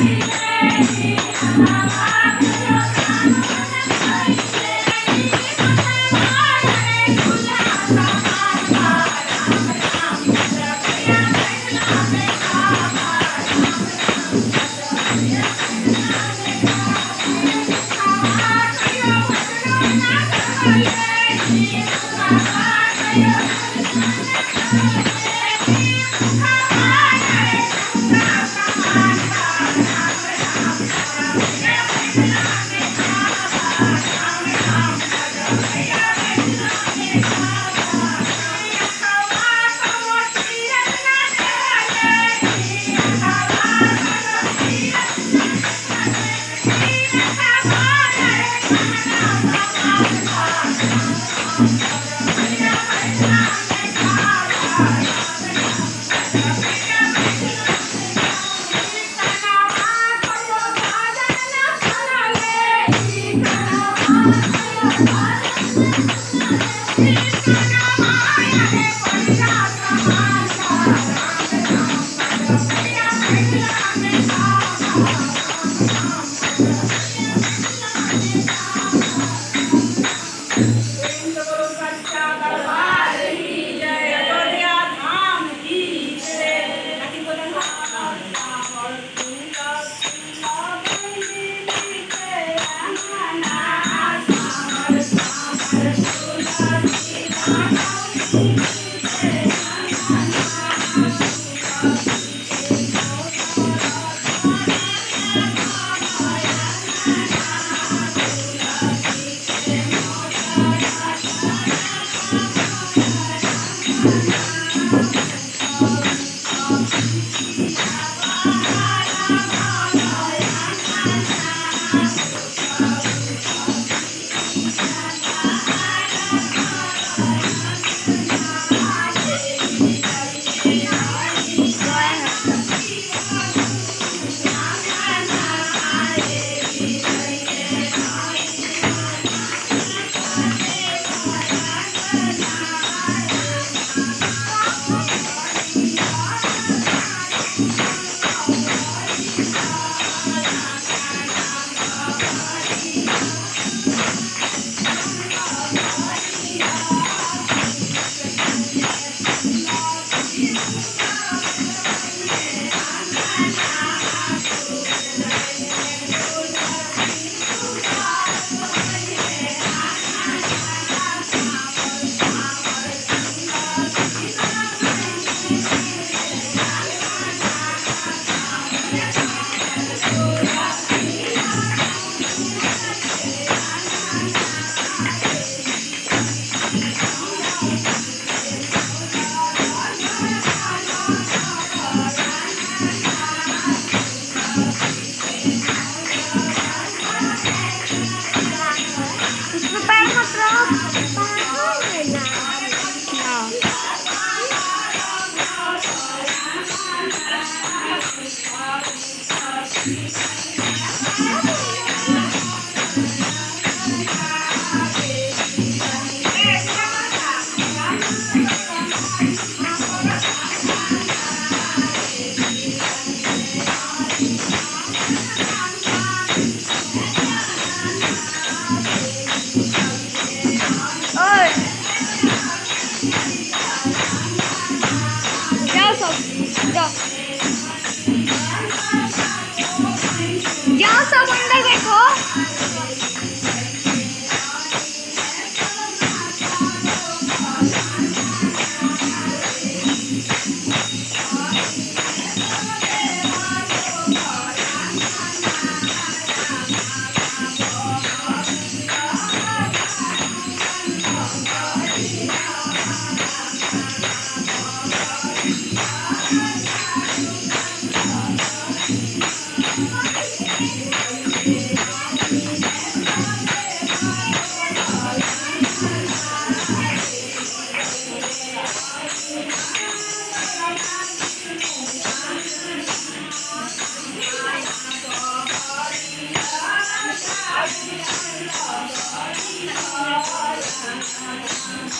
जा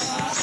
Yes.